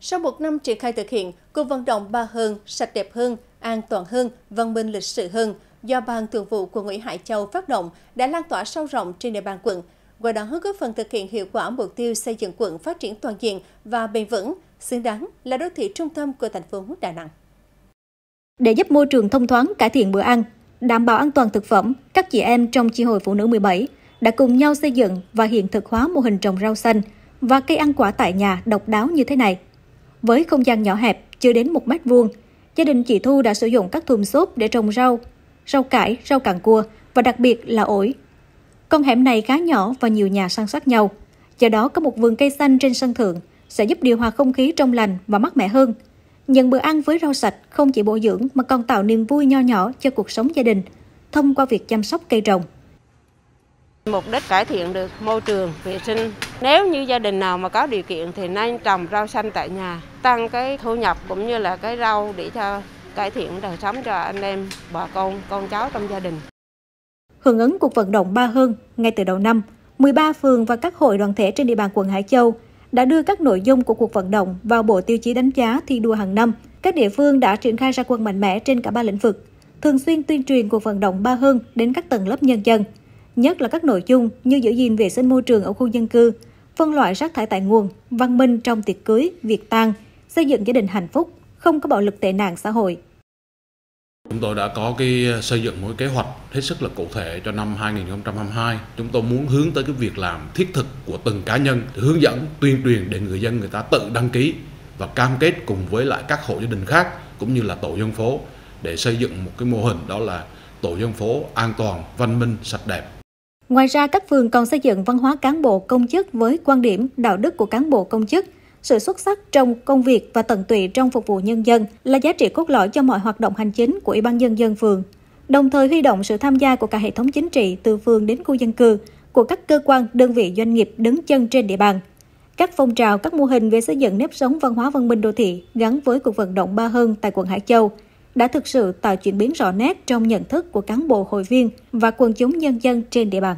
Sau một năm triển khai thực hiện, cuộc vận động Ba hơn, sạch đẹp hơn, an toàn hơn, văn minh lịch sự hơn do Ban Thường vụ quận ủy Hải Châu phát động đã lan tỏa sâu rộng trên địa bàn quận, qua đó góp phần thực hiện hiệu quả mục tiêu xây dựng quận phát triển toàn diện và bền vững, xứng đáng là đô thị trung tâm của thành phố Đà Nẵng. Để giúp môi trường thông thoáng, cải thiện bữa ăn, đảm bảo an toàn thực phẩm, các chị em trong chi hội phụ nữ 17 đã cùng nhau xây dựng và hiện thực hóa mô hình trồng rau xanh và cây ăn quả tại nhà độc đáo như thế này. Với không gian nhỏ hẹp, chưa đến một mét vuông, gia đình chị Thu đã sử dụng các thùng xốp để trồng rau, rau cải, rau càng cua và đặc biệt là ổi. Con hẻm này khá nhỏ và nhiều nhà san sát nhau, do đó có một vườn cây xanh trên sân thượng sẽ giúp điều hòa không khí trong lành và mát mẻ hơn. Nhận bữa ăn với rau sạch không chỉ bổ dưỡng mà còn tạo niềm vui nho nhỏ cho cuộc sống gia đình thông qua việc chăm sóc cây trồng. Mục đích cải thiện được môi trường vệ sinh. Nếu như gia đình nào mà có điều kiện thì nên trồng rau xanh tại nhà, tăng cái thu nhập cũng như là cái rau để cho cải thiện đời sống cho anh em, bà con, con cháu trong gia đình. Hưởng ứng cuộc vận động Ba Hơn ngay từ đầu năm, 13 phường và các hội đoàn thể trên địa bàn quận Hải Châu đã đưa các nội dung của cuộc vận động vào bộ tiêu chí đánh giá thi đua hàng năm. Các địa phương đã triển khai ra quân mạnh mẽ trên cả ba lĩnh vực, thường xuyên tuyên truyền cuộc vận động Ba Hơn đến các tầng lớp nhân dân, nhất là các nội dung như giữ gìn vệ sinh môi trường ở khu dân cư, phân loại rác thải tại nguồn, văn minh trong tiệc cưới, việc tang, xây dựng gia đình hạnh phúc, không có bạo lực tệ nạn xã hội. Chúng tôi đã có cái ờ, xây dựng một kế hoạch hết sức là cụ thể cho năm 2022. Chúng tôi muốn hướng tới cái việc làm thiết thực của từng cá nhân, hướng dẫn, tuyên truyền để người dân người ta tự đăng ký và cam kết cùng với lại các hộ gia đình khác cũng như là tổ dân phố để xây dựng một cái mô hình đó là tổ dân phố an toàn, văn minh, sạch đẹp. Ngoài ra, các phường còn xây dựng văn hóa cán bộ công chức với quan điểm đạo đức của cán bộ công chức, sự xuất sắc trong công việc và tận tụy trong phục vụ nhân dân là giá trị cốt lõi cho mọi hoạt động hành chính của Ủy ban Nhân dân phường. Đồng thời huy động sự tham gia của cả hệ thống chính trị từ phường đến khu dân cư, của các cơ quan, đơn vị doanh nghiệp đứng chân trên địa bàn. Các phong trào, các mô hình về xây dựng nếp sống văn hóa văn minh đô thị gắn với cuộc vận động Ba Hơn tại quận Hải Châu đã thực sự tạo chuyển biến rõ nét trong nhận thức của cán bộ hội viên và quần chúng nhân dân trên địa bàn.